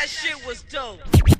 that shit was dope.